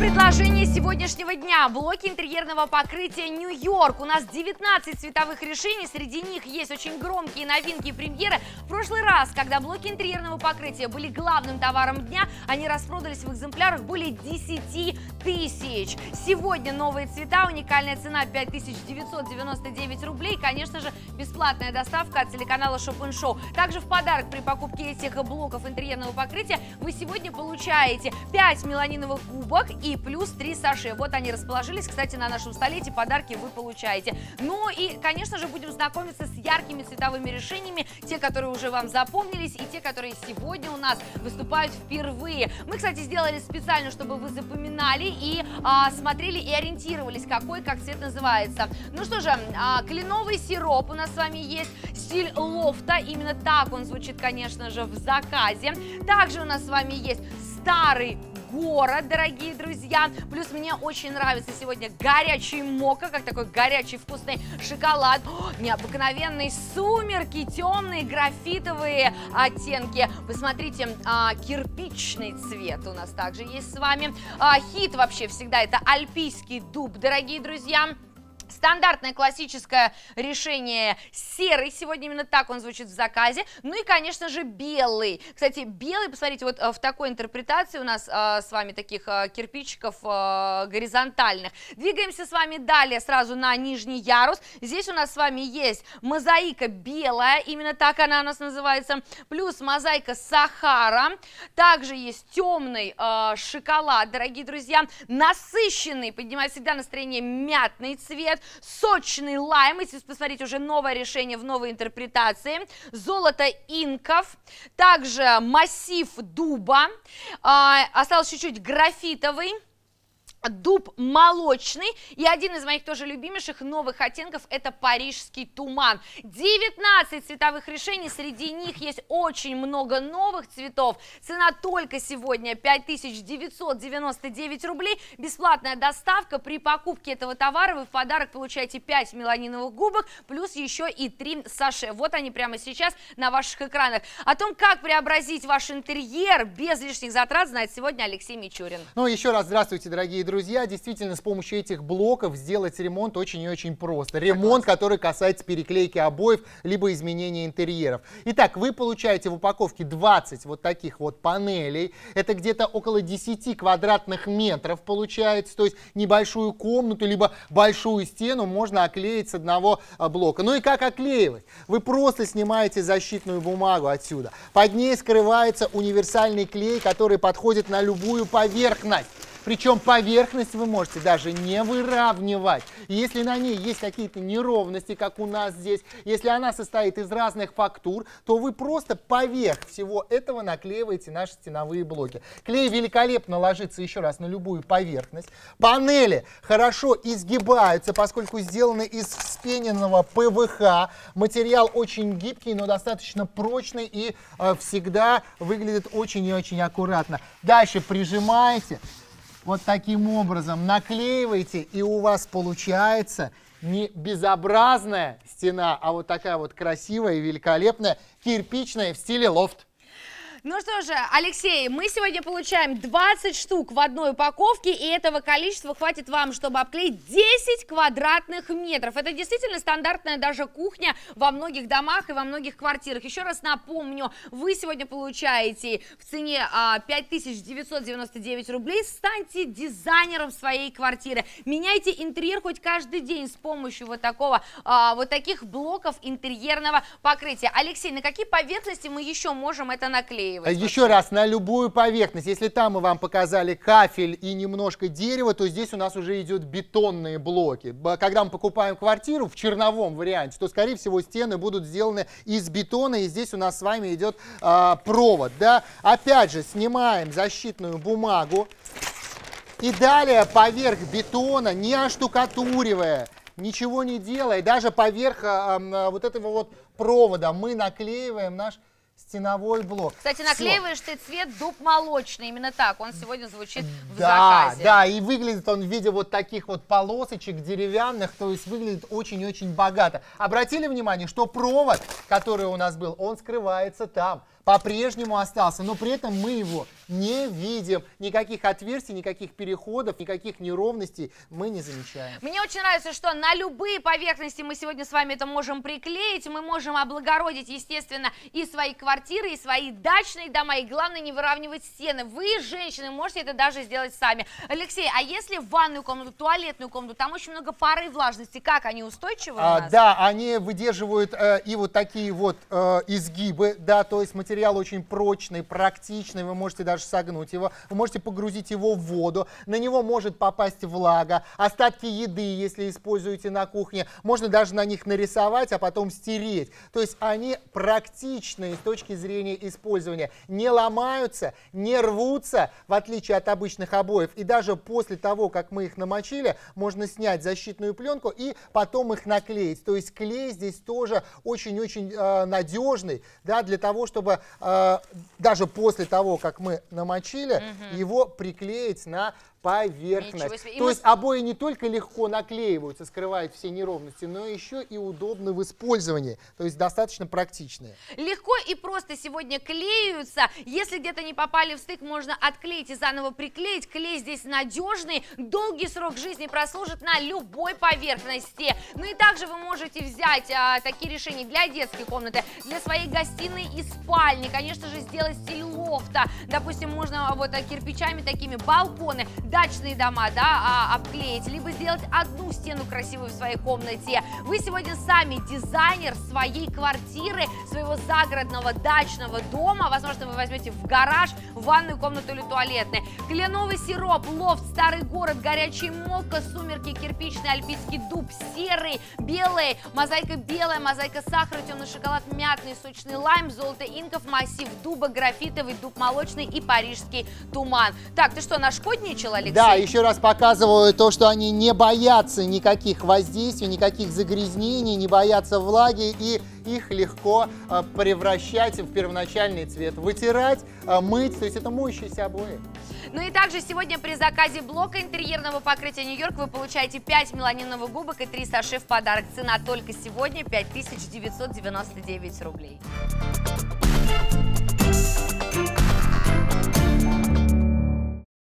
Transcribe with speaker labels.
Speaker 1: предложение сегодняшнего дня. Блоки интерьерного покрытия Нью-Йорк. У нас 19 цветовых решений. Среди них есть очень громкие новинки и премьеры. В прошлый раз, когда блоки интерьерного покрытия были главным товаром дня, они распродались в экземплярах более 10 тысяч. Сегодня новые цвета, уникальная цена 5999 рублей. Конечно же, бесплатная доставка от телеканала Shop Show. Также в подарок при покупке этих блоков интерьерного покрытия вы сегодня получаете 5 меланиновых губок и плюс 3 саше. Вот они расположились. Кстати, на нашем столе эти подарки вы получаете. Ну и, конечно же, будем знакомиться с яркими цветовыми решениями. Те, которые уже вам запомнились, и те, которые сегодня у нас выступают впервые. Мы, кстати, сделали специально, чтобы вы запоминали и а, смотрели и ориентировались, какой как цвет называется. Ну что же, а, кленовый сироп у нас с вами есть. Стиль лофта. Именно так он звучит, конечно же, в заказе. Также у нас с вами есть старый город, дорогие друзья. Плюс мне очень нравится сегодня горячий мока, как такой горячий вкусный шоколад. О, необыкновенные сумерки, темные графитовые оттенки. Посмотрите, а, кирпичный цвет у нас также есть с вами. А, хит вообще всегда это альпийский дуб, дорогие друзья. Стандартное классическое решение серый, сегодня именно так он звучит в заказе. Ну и, конечно же, белый. Кстати, белый, посмотрите, вот э, в такой интерпретации у нас а, с вами таких а, кирпичиков а, горизонтальных. Двигаемся с вами далее сразу на нижний ярус. Здесь у нас с вами есть мозаика белая, именно так она у нас называется, плюс мозаика Сахара. Также есть темный а, шоколад, дорогие друзья, насыщенный, поднимает всегда настроение мятный цвет сочный лайм, если посмотреть уже новое решение в новой интерпретации, золото инков, также массив дуба, а, осталось чуть-чуть графитовый, дуб молочный. И один из моих тоже любимейших новых оттенков это парижский туман. 19 цветовых решений, среди них есть очень много новых цветов. Цена только сегодня 5999 рублей. Бесплатная доставка. При покупке этого товара вы в подарок получаете 5 меланиновых губок, плюс еще и 3 саше. Вот они прямо сейчас на ваших экранах. О том, как преобразить ваш интерьер без лишних затрат, знает сегодня Алексей Мичурин.
Speaker 2: Ну, еще раз здравствуйте, дорогие друзья, действительно, с помощью этих блоков сделать ремонт очень и очень просто. Ремонт, который касается переклейки обоев, либо изменения интерьеров. Итак, вы получаете в упаковке 20 вот таких вот панелей. Это где-то около 10 квадратных метров получается. То есть небольшую комнату, либо большую стену можно оклеить с одного а, блока. Ну и как оклеивать? Вы просто снимаете защитную бумагу отсюда. Под ней скрывается универсальный клей, который подходит на любую поверхность. Причем поверхность вы можете даже не выравнивать. Если на ней есть какие-то неровности, как у нас здесь, если она состоит из разных фактур, то вы просто поверх всего этого наклеиваете наши стеновые блоки. Клей великолепно ложится еще раз на любую поверхность. Панели хорошо изгибаются, поскольку сделаны из вспененного ПВХ. Материал очень гибкий, но достаточно прочный и э, всегда выглядит очень и очень аккуратно. Дальше прижимаете вот таким образом наклеиваете, и у вас получается не безобразная стена, а вот такая вот красивая и великолепная кирпичная в стиле лофт.
Speaker 1: Ну что же, Алексей, мы сегодня получаем 20 штук в одной упаковке, и этого количества хватит вам, чтобы обклеить 10 квадратных метров. Это действительно стандартная даже кухня во многих домах и во многих квартирах. Еще раз напомню, вы сегодня получаете в цене а, 5999 рублей. Станьте дизайнером своей квартиры. Меняйте интерьер хоть каждый день с помощью вот такого, а, вот таких блоков интерьерного покрытия. Алексей, на какие поверхности мы еще можем это наклеить?
Speaker 2: Наклеивать. Еще вообще. раз, на любую поверхность. Если там мы вам показали кафель и немножко дерева, то здесь у нас уже идет бетонные блоки. Когда мы покупаем квартиру в черновом варианте, то, скорее всего, стены будут сделаны из бетона, и здесь у нас с вами идет а, провод. Да? Опять же, снимаем защитную бумагу. И далее поверх бетона, не оштукатуривая, ничего не делая, даже поверх а, а, вот этого вот провода мы наклеиваем наш стеновой блок.
Speaker 1: Кстати, наклеиваешь Все. ты цвет дуб молочный, именно так, он сегодня звучит в
Speaker 2: да,
Speaker 1: заказе.
Speaker 2: Да, и выглядит он в виде вот таких вот полосочек деревянных, то есть выглядит очень-очень богато. Обратили внимание, что провод, который у нас был, он скрывается там, по-прежнему остался, но при этом мы его не видим. Никаких отверстий, никаких переходов, никаких неровностей мы не замечаем.
Speaker 1: Мне очень нравится, что на любые поверхности мы сегодня с вами это можем приклеить, мы можем облагородить, естественно, и свои квартиры, и свои дачные дома, и главное не выравнивать стены. Вы, женщины, можете это даже сделать сами. Алексей, а если в ванную комнату, туалетную комнату, там очень много пары и влажности, как они устойчивы
Speaker 2: а, Да, они выдерживают э, и вот такие вот э, изгибы, да, то есть материал очень прочный, практичный, вы можете даже согнуть его, вы можете погрузить его в воду, на него может попасть влага, остатки еды, если используете на кухне, можно даже на них нарисовать, а потом стереть. То есть они практичные с точки зрения использования, не ломаются, не рвутся, в отличие от обычных обоев, и даже после того, как мы их намочили, можно снять защитную пленку и потом их наклеить. То есть клей здесь тоже очень-очень э, надежный, да, для того, чтобы э, даже после того, как мы намочили, угу. его приклеить на поверхность. То есть обои не только легко наклеиваются, скрывают все неровности, но еще и удобны в использовании. То есть достаточно практичные.
Speaker 1: Легко и просто сегодня клеются. Если где-то не попали в стык, можно отклеить и заново приклеить. Клей здесь надежный, долгий срок жизни прослужит на любой поверхности. Ну и также вы можете взять а, такие решения для детской комнаты, для своей гостиной и спальни. Конечно же, сделать стиль лофта. Допустим, можно вот кирпичами такими балконы дачные дома, да, а, обклеить, либо сделать одну стену красивую в своей комнате. Вы сегодня сами дизайнер своей квартиры, своего загородного дачного дома. Возможно, вы возьмете в гараж, в ванную комнату или туалетный. Кленовый сироп, лофт, старый город, горячий мокко, сумерки, кирпичный альпийский дуб, серый, белый, мозаика белая, мозаика сахара, темный шоколад, мятный, сочный лайм, золото инков, массив дуба, графитовый, дуб молочный и парижский туман. Так, ты что, нашкодничала? Алексей.
Speaker 2: Да, еще раз показываю то, что они не боятся никаких воздействий, никаких загрязнений, не боятся влаги и их легко э, превращать в первоначальный цвет, вытирать, э, мыть, то есть это моющиеся обои.
Speaker 1: Ну и также сегодня при заказе блока интерьерного покрытия Нью-Йорк вы получаете 5 меланиновых губок и 3 саши в подарок. Цена только сегодня 5999 рублей.